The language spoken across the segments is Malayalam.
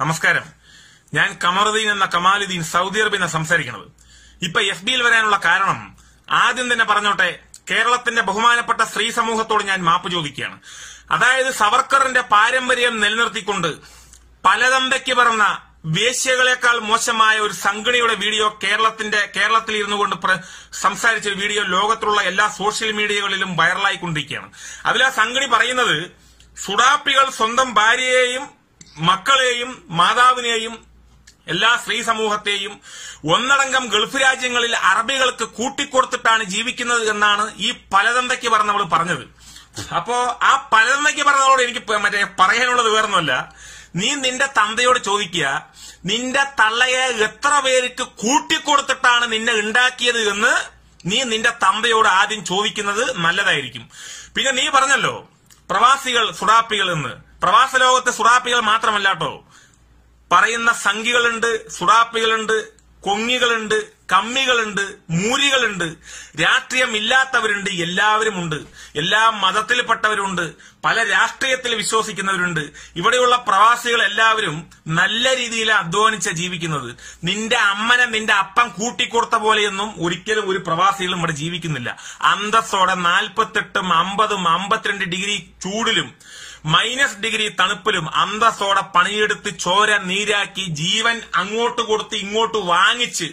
നമസ്കാരം. ഞാൻ കമറുദ്ദീൻ എന്ന കമാലുദ്ദീൻ സൗദി അറേബ്യ സംസാരിക്കുന്നത്. ഇപ്പൊ എഫ് ബിയിൽ വരാനുള്ള കാരണം ആദ്യം തന്നെ പറഞ്ഞോട്ടെ കേരളത്തിന്റെ ബഹുമാനപ്പെട്ട സ്ത്രീ സമൂഹത്തോട് ഞാൻ മാപ്പ് ചോദിക്കുകയാണ്. അതായത് സവർക്കറിന്റെ പാരമ്പര്യം നിലനിർത്തിക്കൊണ്ട് പലതന്തയ്ക്ക് പറഞ്ഞ വേശ്യകളെക്കാൾ മോശമായ ഒരു സംഘടനയുടെ വീഡിയോ കേരളത്തിന്റെ കേരളത്തിൽ ഇരുന്നു കൊണ്ട് സംസാരിച്ച ഒരു വീഡിയോ ലോകത്തുള്ള എല്ലാ സോഷ്യൽ മീഡിയകളിലും വൈറലായിക്കൊണ്ടിരിക്കുകയാണ്. അതിൽ ആ സംഘടന പറയുന്നത് സുഡാപ്പികൾ സ്വന്തം ഭാര്യയെയും മക്കളെയും മാതാവിനെയും എല്ലാ സ്ത്രീ സമൂഹത്തെയും ഒന്നടങ്കം ഗൾഫ് രാജ്യങ്ങളിൽ അറബികൾക്ക് കൂട്ടിക്കൊടുത്തിട്ടാണ് ജീവിക്കുന്നത് എന്നാണ് ഈ പലതന്തയ്ക്ക് പറഞ്ഞവൾ പറഞ്ഞത്. അപ്പോ ആ പലതന്തയ്ക്ക് പറഞ്ഞവളോട് എനിക്ക് മറ്റേ പറയാനുള്ളത് വേറൊന്നുമല്ല. നീ നിന്റെ തന്തയോട് ചോദിക്കുക നിന്റെ തള്ളയെ എത്ര പേർക്ക് കൂട്ടിക്കൊടുത്തിട്ടാണ് നിന്നെ ഉണ്ടാക്കിയത് എന്ന് നീ നിന്റെ തന്തയോട് ആദ്യം ചോദിക്കുന്നത് നല്ലതായിരിക്കും. പിന്നെ നീ പറഞ്ഞല്ലോ പ്രവാസികൾ സുഡാപ്പികൾ എന്ന്. പ്രവാസ ലോകത്തെ സുറാപ്പികൾ മാത്രമല്ല കേട്ടോ പറയുന്ന സംഖികളുണ്ട് സുറാപ്പികളുണ്ട് കൊങ്ങികളുണ്ട് കമ്മികളുണ്ട് മൂരികളുണ്ട്. രാഷ്ട്രീയം ഇല്ലാത്തവരുണ്ട് എല്ലാവരും ഉണ്ട് എല്ലാ മതത്തിൽപ്പെട്ടവരുണ്ട് പല രാഷ്ട്രീയത്തിൽ വിശ്വസിക്കുന്നവരുണ്ട്. ഇവിടെയുള്ള പ്രവാസികൾ എല്ലാവരും നല്ല രീതിയിൽ അധ്വാനിച്ച ജീവിക്കുന്നത്. നിന്റെ അമ്മനെ നിന്റെ അപ്പം കൂട്ടിക്കൊടുത്ത പോലെയൊന്നും ഒരിക്കലും ഒരു പ്രവാസികളും ഇവിടെ ജീവിക്കുന്നില്ല. അന്തസ്സോടെ നാൽപ്പത്തെട്ടും അമ്പതും അമ്പത്തിരണ്ട് ഡിഗ്രി ചൂടിലും മൈനസ് ഡിഗ്രി തണുപ്പിലും അന്തസ്സോടെ പണിയെടുത്ത് ചോര നീരാക്കി ജീവൻ അങ്ങോട്ട് കൊടുത്ത് ഇങ്ങോട്ട് വാങ്ങിച്ച്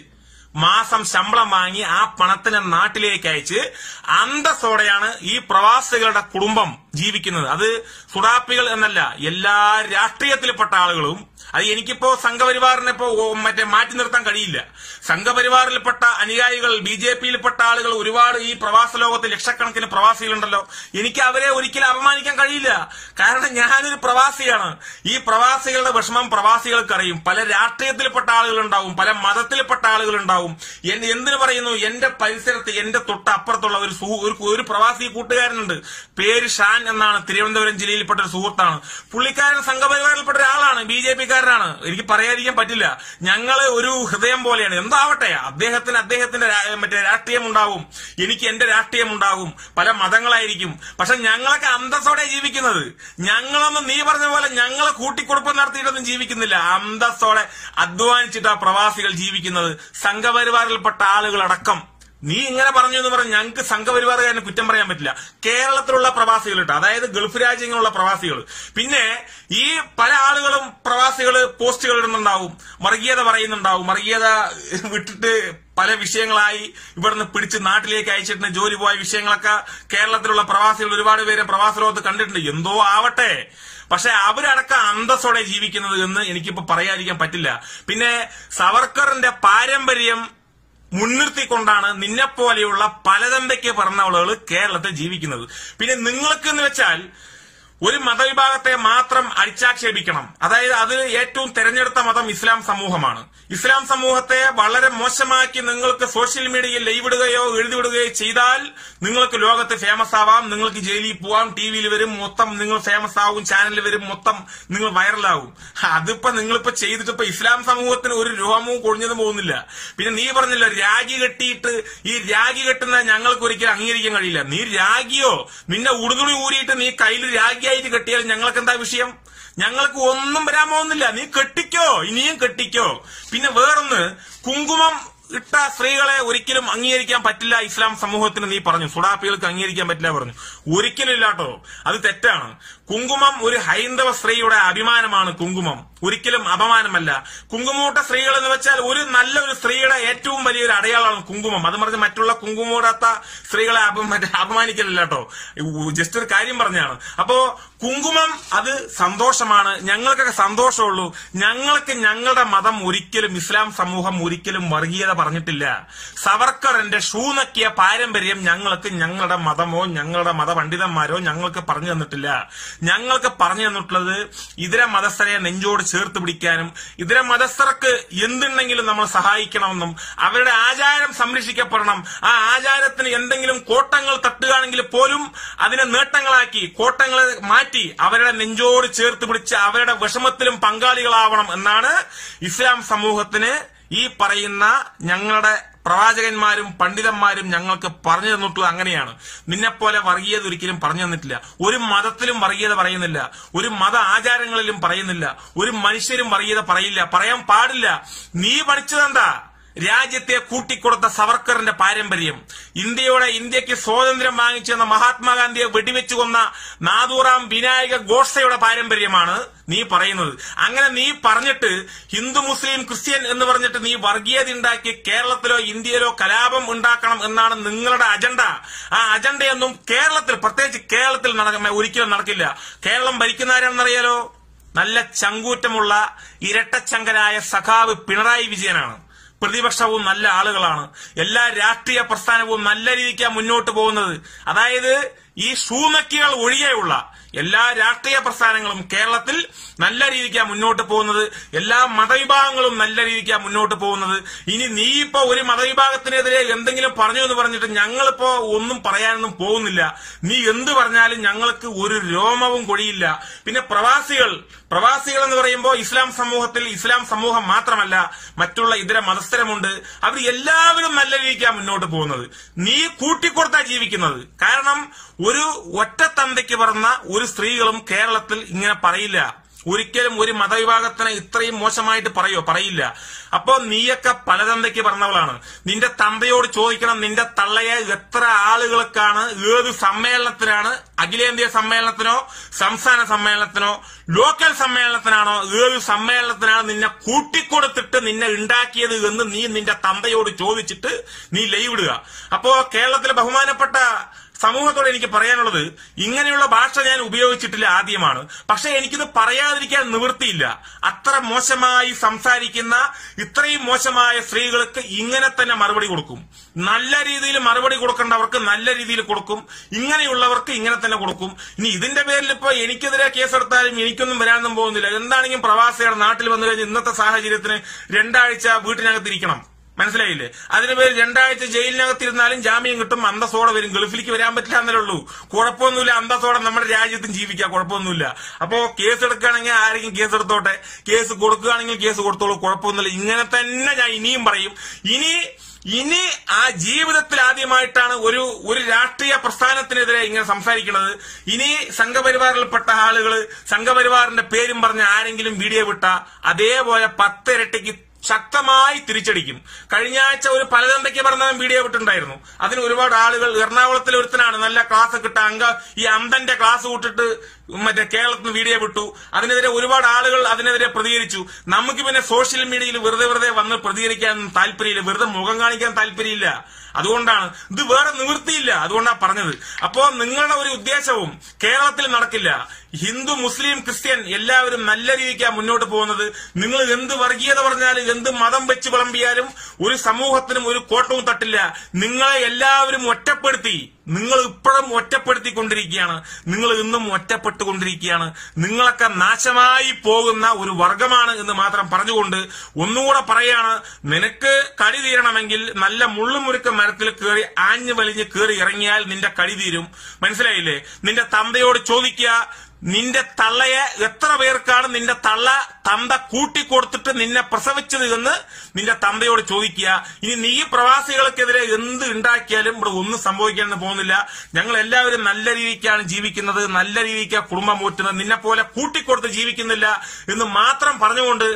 മാസം ശമ്പളം വാങ്ങി ആ പണത്തിനെ നാട്ടിലേക്ക് അയച്ച് അന്തസ്സോടെയാണ് ഈ പ്രവാസികളുടെ കുടുംബം ജീവിക്കുന്നത്. അത് സുഡാപ്പികൾ എന്നല്ല എല്ലാ രാഷ്ട്രീയത്തിൽപ്പെട്ട ആളുകളും അത് എനിക്കിപ്പോ സംഘപരിവാറിനെ ഇപ്പോ മറ്റേ മാറ്റി നിർത്താൻ കഴിയില്ല. സംഘപരിവാറിൽപ്പെട്ട അനുയായികൾ ബി ജെ പിയിൽപ്പെട്ട ആളുകൾ ഒരുപാട് ഈ പ്രവാസ ലോകത്ത് ലക്ഷക്കണക്കിന് പ്രവാസികളുണ്ടല്ലോ. എനിക്ക് അവരെ ഒരിക്കലും അപമാനിക്കാൻ കഴിയില്ല. കാരണം ഞാനൊരു പ്രവാസിയാണ്. ഈ പ്രവാസികളുടെ വിഷമം പ്രവാസികൾക്കറിയും പല രാഷ്ട്രീയത്തിൽപ്പെട്ട ആളുകളുണ്ടാവും പല മതത്തിൽപ്പെട്ട ആളുകളുണ്ടാവും. എന്തിനു പറയുന്നു? എന്റെ പരിസരത്ത് എന്റെ തൊട്ട് അപ്പുറത്തുള്ള ഒരു ഒരു- പ്രവാസി കൂട്ടുകാരനുണ്ട്. പേര് ഷാൻ എന്നാണ്. തിരുവനന്തപുരം ജില്ലയിൽപ്പെട്ട ഒരു സുഹൃത്താണ്. പുള്ളിക്കാരൻ സംഘപരിവാറിൽപ്പെട്ട ഒരാളാണ്. ബി ജെ പിക്കാരനാണ് എനിക്ക് പറയാതിരിക്കാൻ പറ്റില്ല. ഞങ്ങൾ ഒരു ഹൃദയം പോലെയാണ്. എന്താവട്ടെ? അദ്ദേഹത്തിന് അദ്ദേഹത്തിന്റെ മറ്റേ രാഷ്ട്രീയം ഉണ്ടാവും. എനിക്ക് എന്റെ രാഷ്ട്രീയം ഉണ്ടാവും. പല മതങ്ങളായിരിക്കും. പക്ഷെ ഞങ്ങളൊക്കെ അന്തസ്സോടെ ജീവിക്കുന്നത്. ഞങ്ങളൊന്നും നീ പറഞ്ഞ പോലെ ഞങ്ങളെ കൂട്ടിക്കൊടുപ്പം നടത്തിയിട്ടൊന്നും ജീവിക്കുന്നില്ല. അന്തസ്സോടെ അധ്വാനിച്ചിട്ടാ പ്രവാസികൾ ജീവിക്കുന്നത്. സംഘപരിവാറിൽപ്പെട്ട ആളുകളടക്കം. നീ ഇങ്ങനെ പറഞ്ഞു എന്ന് പറഞ്ഞാൽ ഞങ്ങൾക്ക് സംഘപരിവാറുകാരന് കുറ്റം പറയാൻ പറ്റില്ല. കേരളത്തിലുള്ള പ്രവാസികൾ കേട്ടോ. അതായത് ഗൾഫ് രാജ്യങ്ങളുള്ള പ്രവാസികൾ. പിന്നെ ഈ പല ആളുകളും പ്രവാസികൾ പോസ്റ്റുകൾ ഇടുന്നുണ്ടാവും. വർഗീയത പറയുന്നുണ്ടാവും. വർഗീയത വിട്ടിട്ട് പല വിഷയങ്ങളായി ഇവിടുന്ന് പിടിച്ച് നാട്ടിലേക്ക് അയച്ചിട്ട് ജോലി പോയ വിഷയങ്ങളൊക്കെ കേരളത്തിലുള്ള പ്രവാസികൾ ഒരുപാട് പേര് പ്രവാസ ലോകത്ത് കണ്ടിട്ടുണ്ട്. എന്തോ ആവട്ടെ. പക്ഷെ അവരടക്കം അന്തസ്സോടെ ജീവിക്കുന്നത് എന്ന് എനിക്കിപ്പോ പറയാതിരിക്കാൻ പറ്റില്ല. പിന്നെ സവർക്കറിന്റെ പാരമ്പര്യം മുൻനിർത്തിക്കൊണ്ടാണ് നിന്നെപ്പോലെയുള്ള പലതന്തയ്ക്ക് പറഞ്ഞ ആളുകൾ കേരളത്തിൽ ജീവിക്കുന്നത്. പിന്നെ നിങ്ങൾക്ക് എന്ന് വെച്ചാൽ ഒരു മതവിഭാഗത്തെ മാത്രം അടിച്ചാക്ഷേപിക്കണം. അതായത് അത് ഏറ്റവും തെരഞ്ഞെടുത്ത മതം ഇസ്ലാം സമൂഹമാണ്. ഇസ്ലാം സമൂഹത്തെ വളരെ മോശമാക്കി നിങ്ങൾക്ക് സോഷ്യൽ മീഡിയയിൽ ലൈവ് ഇടുകയോ എഴുതിവിടുകയോ ചെയ്താൽ നിങ്ങൾക്ക് ലോകത്ത് ഫേമസ് ആവാം നിങ്ങൾക്ക് ജയിലിൽ പോവാം ടി വിയിൽ വരും മൊത്തം നിങ്ങൾ ഫേമസ് ആവും ചാനലിൽ വരും മൊത്തം നിങ്ങൾ വൈറലാവും അതിപ്പോ നിങ്ങളിപ്പോ ചെയ്തിട്ട് ഇപ്പൊ ഇസ്ലാം സമൂഹത്തിന് ഒരു രോമവും കൊഴിഞ്ഞതും പോകുന്നില്ല. പിന്നെ നീ പറഞ്ഞില്ല രാഗി കെട്ടിയിട്ട് ഈ രാഗി കെട്ടുന്ന ഞങ്ങൾക്ക് ഒരിക്കലും അംഗീകരിക്കാൻ കഴിയില്ല. നീ രാഗിയോ? നിന്നെ ഉടുതുണി ഊരിയിട്ട് നീ കയ്യിൽ രാഗിയായിട്ട് കെട്ടിയാൽ ഞങ്ങൾക്ക് എന്താ വിഷയം? ഞങ്ങൾക്ക് ഒന്നും വരാൻ പോകുന്നില്ല. നീ കെട്ടിക്കോ? ഇനിയും കെട്ടിക്കോ? പിന്നെ വേറൊന്ന് കുങ്കുമം ഇട്ട സ്ത്രീകളെ ഒരിക്കലും അംഗീകരിക്കാൻ പറ്റില്ല ഇസ്ലാം സമൂഹത്തിന് നീ പറഞ്ഞു. സുഡാപ്പികൾക്ക് അംഗീകരിക്കാൻ പറ്റില്ല പറഞ്ഞു. ഒരിക്കലും ഇല്ലാട്ടോ. അത് തെറ്റാണ്. കുങ്കുമം ഒരു ഹൈന്ദവ സ്ത്രീയുടെ അഭിമാനമാണ് കുങ്കുമം. ഒരിക്കലും അപമാനമല്ല. കുങ്കുമൂട്ട സ്ത്രീകൾ എന്ന് വെച്ചാൽ ഒരു നല്ല ഒരു സ്ത്രീയുടെ ഏറ്റവും വലിയൊരു അടയാളമാണ് കുങ്കുമം. അത് പറഞ്ഞ് മറ്റുള്ള കുങ്കുമൂടാത്ത സ്ത്രീകളെ അപമാനിക്കലില്ല കേട്ടോ. ജസ്റ്റ് ഒരു കാര്യം പറഞ്ഞാണ്. അപ്പോ കുങ്കുമം അത് സന്തോഷമാണ്. ഞങ്ങൾക്കൊക്കെ സന്തോഷമുള്ളൂ. ഞങ്ങൾക്ക് ഞങ്ങളുടെ മതം ഒരിക്കലും ഇസ്ലാം സമൂഹം ഒരിക്കലും വർഗീയത പറഞ്ഞിട്ടില്ല. സവർക്കറിന്റെ ഷൂനക്കിയ പാരമ്പര്യം ഞങ്ങൾക്ക് ഞങ്ങളുടെ മതമോ ഞങ്ങളുടെ മതപണ്ഡിതന്മാരോ ഞങ്ങൾക്ക് പറഞ്ഞു തന്നിട്ടില്ല. ഞങ്ങൾക്ക് പറഞ്ഞു തന്നിട്ടുള്ളത് ഇതര മതസ്ഥരെ നെഞ്ചോട് ചേർത്ത് പിടിക്കാനും ഇതര മതസ്ഥർക്ക് എന്തുണ്ടെങ്കിലും നമ്മൾ സഹായിക്കണമെന്നും അവരുടെ ആചാരം സംരക്ഷിക്കപ്പെടണം. ആ ആചാരത്തിന് എന്തെങ്കിലും കോട്ടങ്ങൾ തട്ടുകയാണെങ്കിൽ പോലും അതിനെ നേട്ടങ്ങളാക്കി കോട്ടങ്ങളെ മാറ്റി അവരുടെ നെഞ്ചോട് ചേർത്ത് പിടിച്ച് അവരുടെ വിഷമത്തിലും പങ്കാളികളാവണം എന്നാണ് ഇസ്ലാം സമൂഹത്തിന് ഈ പറയുന്ന ഞങ്ങളുടെ പ്രവാചകന്മാരും പണ്ഡിതന്മാരും ഞങ്ങൾക്ക് പറഞ്ഞു തന്നിട്ടുള്ളത് അങ്ങനെയാണ്. നിന്നെപ്പോലെ വർഗീയത ഒരിക്കലും പറഞ്ഞു തന്നിട്ടില്ല. ഒരു മതത്തിലും വർഗീയത പറയുന്നില്ല. ഒരു മത ആചാരങ്ങളിലും പറയുന്നില്ല. ഒരു മനുഷ്യരും വർഗീയത പറയില്ല. പറയാൻ പാടില്ല. നീ പഠിച്ചതെന്താ? രാജ്യത്തെ കൂട്ടിക്കൊടുത്ത സവർക്കറിന്റെ പാരമ്പര്യം. ഇന്ത്യയുടെ ഇന്ത്യയ്ക്ക് സ്വാതന്ത്ര്യം വാങ്ങിച്ചു തന്ന മഹാത്മാഗാന്ധിയെ വെടിവെച്ചു കൊന്ന നാദൂറാം വിനായക ഗോഡ്സയുടെ പാരമ്പര്യമാണ് നീ പറയുന്നത്. അങ്ങനെ നീ പറഞ്ഞിട്ട് ഹിന്ദു മുസ്ലിം ക്രിസ്ത്യൻ എന്ന് പറഞ്ഞിട്ട് നീ വർഗീയത ഉണ്ടാക്കി കേരളത്തിലോ ഇന്ത്യയിലോ കലാപം ഉണ്ടാക്കണം എന്നാണ് നിങ്ങളുടെ അജണ്ട. ആ അജണ്ടയൊന്നും കേരളത്തിൽ പ്രത്യേകിച്ച് കേരളത്തിൽ ഒരിക്കലും നടക്കില്ല. കേരളം ഭരിക്കുന്നവരാണെന്നറിയാലോ നല്ല ചങ്കൂറ്റമുള്ള ഇരട്ടച്ചങ്കനായ സഖാവ് പിണറായി വിജയനാണ്. പ്രതിപക്ഷവും നല്ല ആളുകളാണ്. എല്ലാ രാഷ്ട്രീയ പ്രസ്ഥാനവും നല്ല രീതിക്കാണ് മുന്നോട്ട് പോകുന്നത്. അതായത് ഈ ഷൂമക്കികൾ ഒഴികെയുള്ള എല്ലാ രാഷ്ട്രീയ പ്രസ്ഥാനങ്ങളും കേരളത്തിൽ നല്ല രീതിക്കാണ് മുന്നോട്ട് പോകുന്നത്. എല്ലാ മതവിഭാഗങ്ങളും നല്ല രീതിക്കാണ് മുന്നോട്ട് പോകുന്നത്. ഇനി നീ ഇപ്പോ ഒരു മതവിഭാഗത്തിനെതിരെ എന്തെങ്കിലും പറഞ്ഞു എന്ന് പറഞ്ഞിട്ട് ഞങ്ങളിപ്പോ ഒന്നും പറയാനൊന്നും പോകുന്നില്ല. നീ എന്ത് പറഞ്ഞാലും ഞങ്ങൾക്ക് ഒരു രോമവും കൊഴിയില്ല പിന്നെ പ്രവാസികൾ പ്രവാസികൾ എന്ന് പറയുമ്പോൾ ഇസ്ലാം സമൂഹത്തിൽ ഇസ്ലാം സമൂഹം മാത്രമല്ല മറ്റുള്ള ഇതര മതസ്ഥരമുണ്ട്. അവർ എല്ലാവരും നല്ല രീതിക്കാണ് മുന്നോട്ട് പോകുന്നത്. നീ കൂട്ടിക്കൊടുത്താ ജീവിക്കുന്നത്. കാരണം ഒരു ഒറ്റത്തന്തയ്ക്ക് പറഞ്ഞ ഒരു സ്ത്രീകളും കേരളത്തിൽ ഇങ്ങനെ പറയില്ല. ഒരിക്കലും ഒരു മതവിഭാഗത്തിനെ ഇത്രയും മോശമായിട്ട് പറയോ? പറയില്ല. അപ്പോ നീയൊക്കെ പലതന്തയ്ക്ക് പറഞ്ഞവളാണ്. നിന്റെ തന്തയോട് ചോദിക്കണം നിന്റെ തള്ളയെ എത്ര ആളുകൾക്കാണ് ഏത് സമ്മേളനത്തിനാണ് അഖിലേന്ത്യാ സമ്മേളനത്തിനോ സംസ്ഥാന സമ്മേളനത്തിനോ ലോക്കൽ സമ്മേളനത്തിനാണോ ഏത് സമ്മേളനത്തിനാണ് നിന്നെ കൂട്ടിക്കൊടുത്തിട്ട് നിന്നെ ഉണ്ടാക്കിയത് എന്ന് നീ നിന്റെ തന്തയോട് ചോദിച്ചിട്ട് നീ ലൈവിടുക. അപ്പോ കേരളത്തിലെ ബഹുമാനപ്പെട്ട സമൂഹത്തോട് എനിക്ക് പറയാനുള്ളത് ഇങ്ങനെയുള്ള ഭാഷ ഞാൻ ഉപയോഗിച്ചിട്ടില്ല ആദ്യമാണ്. പക്ഷെ എനിക്കിത് പറയാതിരിക്കാൻ നിവൃത്തിയില്ല. അത്ര മോശമായി സംസാരിക്കുന്ന ഇത്രയും മോശമായ സ്ത്രീകൾക്ക് ഇങ്ങനെ തന്നെ മറുപടി കൊടുക്കും. നല്ല രീതിയിൽ മറുപടി കൊടുക്കേണ്ടവർക്ക് നല്ല രീതിയിൽ കൊടുക്കും. ഇങ്ങനെയുള്ളവർക്ക് ഇങ്ങനെ തന്നെ കൊടുക്കും. ഇനി ഇതിന്റെ പേരിൽ ഇപ്പൊ എനിക്കെതിരെ കേസെടുത്താലും എനിക്കൊന്നും വരാനൊന്നും പോകുന്നില്ല. എന്താണെങ്കിലും പ്രവാസിയുടെ നാട്ടിൽ വന്നു കഴിഞ്ഞാൽ ഇന്നത്തെ സാഹചര്യത്തിന് രണ്ടാഴ്ച വീട്ടിനകത്തിരിക്കണം. മനസ്സിലായില്ലേ? അതിന് പേര് രണ്ടാഴ്ച ജയിലിനകത്തിരുന്നാലും ജാമ്യം കിട്ടും അന്തസ്സോടെ വരും. ഗൾഫിലേക്ക് വരാൻ പറ്റില്ല എന്നല്ലേ ഉള്ളൂ കുഴപ്പമൊന്നുമില്ല അന്തസ്സോടെ നമ്മുടെ രാജ്യത്തും ജീവിക്കാം കുഴപ്പമൊന്നുമില്ല. അപ്പോ കേസ് എടുക്കുകയാണെങ്കിൽ ആരെങ്കിലും കേസ് എടുത്തോട്ടെ കേസ് കൊടുക്കുകയാണെങ്കിൽ കേസ് കൊടുത്തോളൂ കുഴപ്പമൊന്നുമില്ല. ഇങ്ങനെ തന്നെ ഞാൻ ഇനിയും പറയും. ഇനി ഇനി ആ ജീവിതത്തിൽ ആദ്യമായിട്ടാണ് ഒരു ഒരു രാഷ്ട്രീയ പ്രസ്ഥാനത്തിനെതിരെ ഇങ്ങനെ സംസാരിക്കുന്നത്. ഇനി സംഘപരിവാറിൽപ്പെട്ട ആളുകൾ സംഘപരിവാറിന്റെ പേരും പറഞ്ഞ് ആരെങ്കിലും വീഡിയോ വിട്ട അതേപോലെ പത്തിരട്ടിക്ക് ശക്തമായി തിരിച്ചടിക്കും. കഴിഞ്ഞ ആഴ്ച ഒരു പലതന്തയ്ക്ക് പറഞ്ഞ വീഡിയോ വിട്ടിട്ടുണ്ടായിരുന്നു. അതിന് ഒരുപാട് ആളുകൾ എറണാകുളത്തിൽ ഒരുത്തനാണ്. നല്ല ക്ലാസ് കിട്ട അങ്ക ഈ അന്തന്റെ ക്ലാസ് വിട്ടിട്ട് മറ്റേ കേരളത്തിൽ വീഡിയോ വിട്ടു. അതിനെതിരെ ഒരുപാട് ആളുകൾ അതിനെതിരെ പ്രതികരിച്ചു. നമുക്ക് പിന്നെ സോഷ്യൽ മീഡിയയിൽ വെറുതെ വെറുതെ വന്ന് പ്രതികരിക്കാൻ താല്പര്യമില്ല. വെറുതെ മുഖം കാണിക്കാൻ താല്പര്യമില്ല. അതുകൊണ്ടാണ് ഇത് വേറെ നിവൃത്തിയില്ല. അതുകൊണ്ടാണ് പറഞ്ഞത്. അപ്പോ നിങ്ങളുടെ ഒരു ഉദ്ദേശവും കേരളത്തിൽ നടക്കില്ല. ഹിന്ദു മുസ്ലിം ക്രിസ്ത്യൻ എല്ലാവരും നല്ല രീതിക്കാണ് മുന്നോട്ട് പോകുന്നത്. നിങ്ങൾ എന്ത് വർഗീയത പറഞ്ഞാലും എന്ത് മതം വെച്ച് വിളമ്പിയാലും ഒരു സമൂഹത്തിനും ഒരു കോട്ടവും തട്ടില്ല. നിങ്ങളെ എല്ലാവരും ഒറ്റപ്പെടുത്തി. നിങ്ങൾ ഇപ്പോഴും ഒറ്റപ്പെടുത്തിക്കൊണ്ടിരിക്കുകയാണ്. നിങ്ങൾ ഇന്നും ഒറ്റപ്പെട്ടുകൊണ്ടിരിക്കുകയാണ്. നിങ്ങളൊക്കെ നാശമായി പോകുന്ന ഒരു വർഗമാണ് എന്ന് മാത്രം പറഞ്ഞുകൊണ്ട് ഒന്നുകൂടെ പറയാണ് നിനക്ക് കടി തീരണമെങ്കിൽ നല്ല മുള്ളുമുരുക്ക മരത്തിൽ കയറി ആഞ്ഞു വലിഞ്ഞ് കയറി ഇറങ്ങിയാൽ നിന്റെ കടി തീരും. മനസ്സിലായില്ലേ? നിന്റെ തന്തയോട് ചോദിക്കുക നിന്റെ തള്ളയെ എത്ര പേർക്കാണ് നിന്റെ തള്ള തന്ത കൂട്ടിക്കൊടുത്തിട്ട് നിന്നെ പ്രസവിച്ചത് എന്ന് നിന്റെ തന്തയോട് ചോദിക്കുക. ഇനി നീ പ്രവാസികൾക്കെതിരെ എന്ത് ഉണ്ടാക്കിയാലും ഇവിടെ ഒന്നും സംഭവിക്കാനൊന്നും പോകുന്നില്ല. ഞങ്ങൾ എല്ലാവരും നല്ല രീതിക്കാണ് ജീവിക്കുന്നത്. നല്ല രീതിക്കാണ് കുടുംബം പോറ്റുന്നത്. നിന്നെ പോലെ കൂട്ടിക്കൊടുത്ത് ജീവിക്കുന്നില്ല എന്ന് മാത്രം പറഞ്ഞുകൊണ്ട്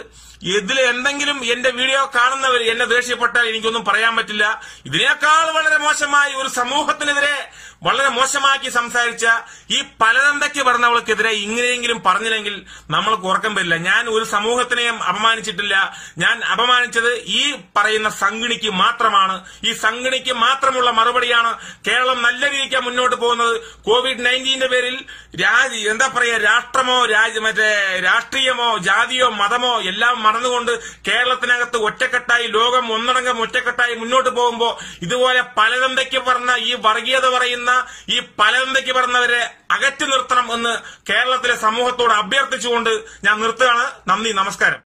ഇതിൽ എന്തെങ്കിലും എന്റെ വീഡിയോ കാണുന്നവർ എന്നെ ദേഷ്യപ്പെട്ടാൽ എനിക്കൊന്നും പറയാൻ പറ്റില്ല. ഇതിനേക്കാൾ വളരെ മോശമായി ഒരു സമൂഹത്തിനെതിരെ വളരെ മോശമാക്കി സംസാരിച്ച ഈ പലതന്തയ്ക്ക് പറഞ്ഞവൾക്കെതിരെ ഇങ്ങനെയെങ്കിലും പറഞ്ഞില്ലെങ്കിൽ നമ്മൾക്ക് ഉറക്കം വരില്ല. ഞാൻ ഒരു സമൂഹത്തിനെയും അപമാനിച്ചിട്ടില്ല. ഞാൻ അപമാനിച്ചത് ഈ പറയുന്ന സംഗണിക്ക് മാത്രമാണ്. ഈ സംഗണിക്ക് മാത്രമുള്ള മറുപടിയാണ് കേരളം നല്ല രീതിക്ക് മുന്നോട്ട് പോകുന്നത്. കോവിഡ് നയന്റീന്റെ പേരിൽ രാജ്യ എന്താ പറയാ രാഷ്ട്രമോ രാജ്യ മറ്റേ രാഷ്ട്രീയമോ ജാതിയോ മതമോ എല്ലാം മറന്നുകൊണ്ട് കേരളത്തിനകത്ത് ഒറ്റക്കെട്ടായി ലോകം ഒന്നടങ്കം ഒറ്റക്കെട്ടായി മുന്നോട്ട് പോകുമ്പോൾ ഇതുപോലെ പലതന്തയ്ക്ക് പറഞ്ഞ ഈ വർഗീയത പറയുന്ന ഈ പലതന്തയ്ക്ക് പറഞ്ഞവരെ അകറ്റി നിർത്തണം എന്ന് കേരളത്തിലെ സമൂഹത്തോട് അഭ്യർത്ഥിച്ചുകൊണ്ട് ഞാൻ നിർത്തുകയാണ്. നന്ദി നമസ്കാരം.